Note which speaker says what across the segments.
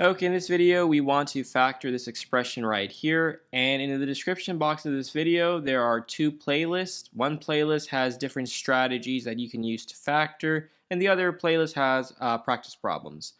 Speaker 1: Okay, in this video we want to factor this expression right here and in the description box of this video there are two playlists. One playlist has different strategies that you can use to factor and the other playlist has uh, practice problems.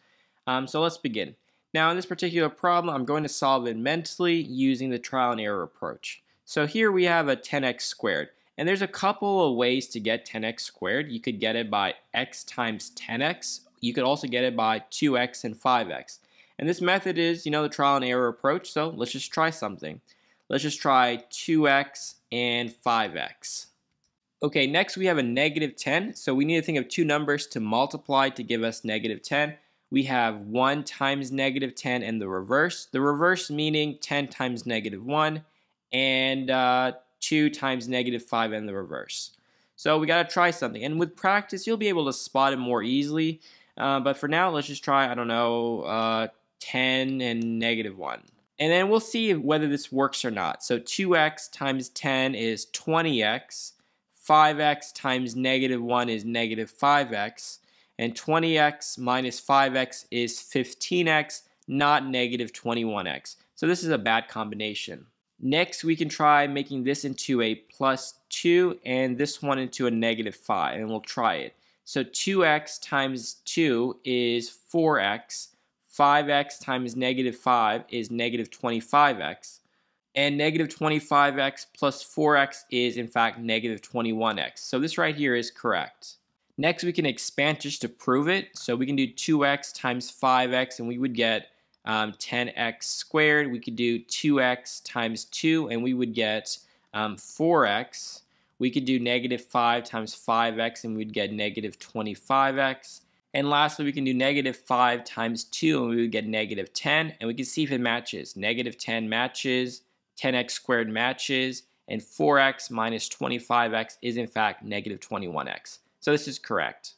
Speaker 1: Um, so let's begin. Now in this particular problem I'm going to solve it mentally using the trial and error approach. So here we have a 10x squared and there's a couple of ways to get 10x squared. You could get it by x times 10x. You could also get it by 2x and 5x. And this method is, you know, the trial and error approach, so let's just try something. Let's just try 2x and 5x. Okay, next we have a negative 10, so we need to think of two numbers to multiply to give us negative 10. We have 1 times negative 10 and the reverse. The reverse meaning 10 times negative 1 and uh, 2 times negative 5 and the reverse. So we got to try something. And with practice, you'll be able to spot it more easily. Uh, but for now, let's just try, I don't know, uh, 10 and negative 1. And then we'll see whether this works or not. So 2x times 10 is 20x. 5x times negative 1 is negative 5x. And 20x minus 5x is 15x, not negative 21x. So this is a bad combination. Next, we can try making this into a plus 2 and this one into a negative 5, and we'll try it. So 2x times 2 is 4x. 5x times negative 5 is negative 25x. And negative 25x plus 4x is in fact negative 21x. So this right here is correct. Next we can expand just to prove it. So we can do 2x times 5x and we would get um, 10x squared. We could do 2x times 2 and we would get um, 4x. We could do negative 5 times 5x and we'd get negative 25x. And lastly, we can do negative 5 times 2 and we would get negative 10. And we can see if it matches. Negative 10 matches, 10x squared matches, and 4x minus 25x is in fact negative 21x. So this is correct.